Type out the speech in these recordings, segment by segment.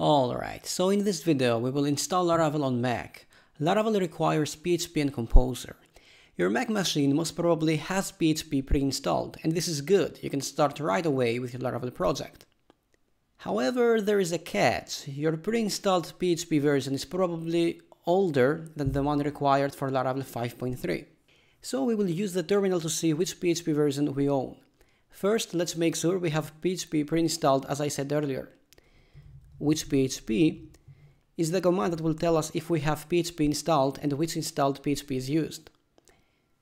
Alright, so in this video we will install Laravel on Mac. Laravel requires PHP and Composer. Your Mac machine most probably has PHP pre-installed, and this is good, you can start right away with your Laravel project. However, there is a catch. Your pre-installed PHP version is probably older than the one required for Laravel 5.3. So we will use the terminal to see which PHP version we own. First, let's make sure we have PHP pre-installed as I said earlier which PHP is the command that will tell us if we have PHP installed and which installed PHP is used.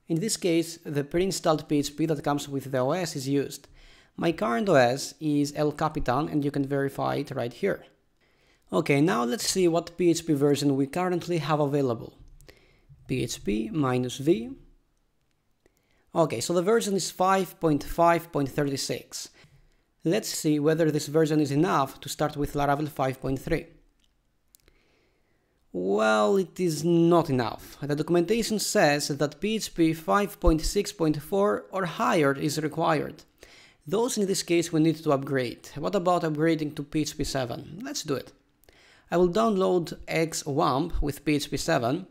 In this case, the pre-installed PHP that comes with the OS is used. My current OS is El Capitan and you can verify it right here. Okay, now let's see what PHP version we currently have available. PHP minus v. Okay, so the version is 5.5.36. Let's see whether this version is enough to start with Laravel 5.3. Well, it is not enough. The documentation says that PHP 5.6.4 or higher is required. Those in this case we need to upgrade. What about upgrading to PHP 7? Let's do it. I will download XAMPP with PHP 7.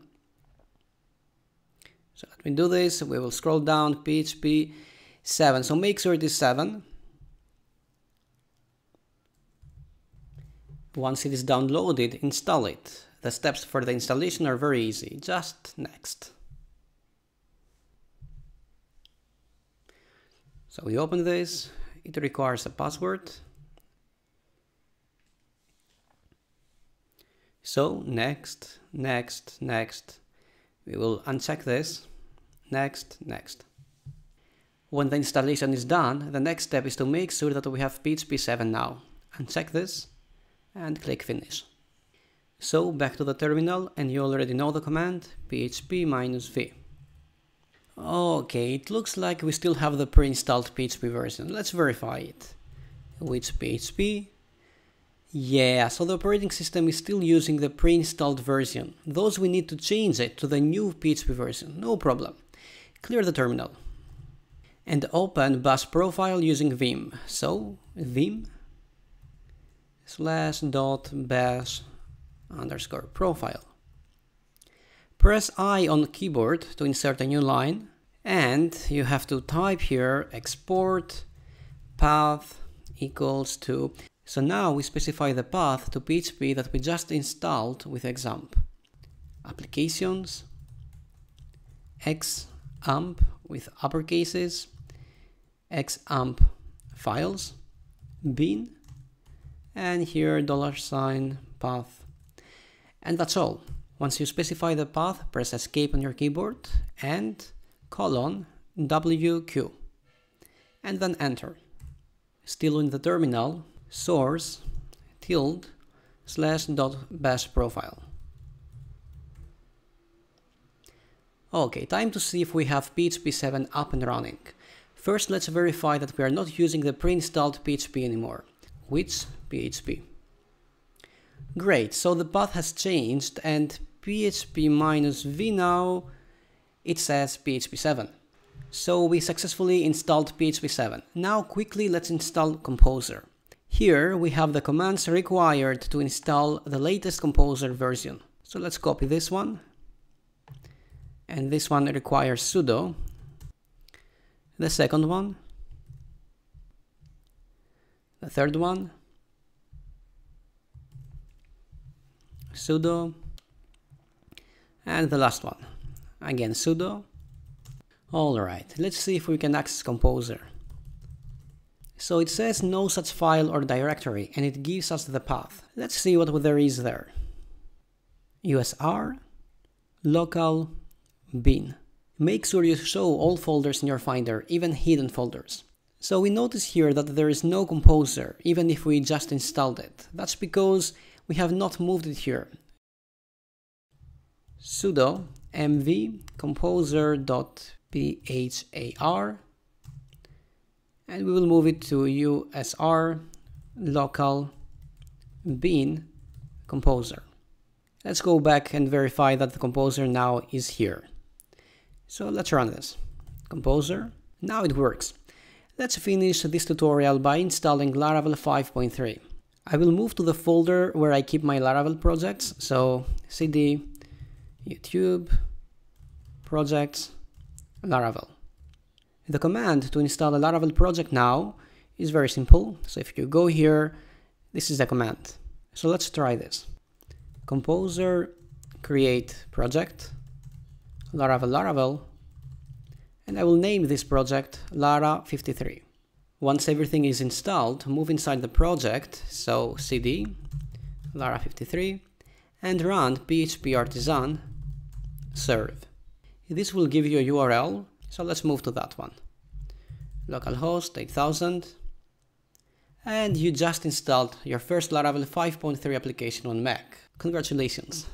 So let me do this. We will scroll down PHP 7. So make sure it is 7. Once it is downloaded, install it. The steps for the installation are very easy, just next. So we open this, it requires a password. So next, next, next, we will uncheck this, next, next. When the installation is done, the next step is to make sure that we have PHP 7 now. Uncheck this, and click finish. So back to the terminal and you already know the command php minus v. Okay, it looks like we still have the pre-installed PHP version. Let's verify it. Which PHP? Yeah, so the operating system is still using the pre-installed version. Those we need to change it to the new PHP version, no problem. Clear the terminal. And open bash profile using vim. So, vim slash dot bash underscore profile. Press I on keyboard to insert a new line and you have to type here export path equals to so now we specify the path to PHP that we just installed with XAMPP. Applications, XAMPP with uppercases, XAMPP files, bin, and here dollar sign path. And that's all. Once you specify the path, press escape on your keyboard and colon WQ and then enter. Still in the terminal, source tilde slash dot bash profile. Okay, time to see if we have PHP 7 up and running. First, let's verify that we are not using the pre-installed PHP anymore which PHP. Great, so the path has changed and PHP minus v now, it says PHP 7. So we successfully installed PHP 7. Now quickly let's install Composer. Here we have the commands required to install the latest Composer version. So let's copy this one. And this one requires sudo. The second one the third one. Sudo and the last one. Again sudo all right let's see if we can access composer. So it says no such file or directory and it gives us the path. Let's see what there is there. Usr local bin. Make sure you show all folders in your finder even hidden folders so we notice here that there is no composer, even if we just installed it. That's because we have not moved it here. sudo mv composer.phar and we will move it to usr local bin composer. Let's go back and verify that the composer now is here. So let's run this. Composer, now it works. Let's finish this tutorial by installing Laravel 5.3. I will move to the folder where I keep my Laravel projects. So cd YouTube projects Laravel. The command to install a Laravel project now is very simple. So if you go here, this is the command. So let's try this. Composer create project Laravel Laravel and I will name this project Lara53. Once everything is installed, move inside the project, so cd Lara53 and run php artisan serve. This will give you a URL, so let's move to that one. Localhost 8000 and you just installed your first Laravel 5.3 application on Mac. Congratulations!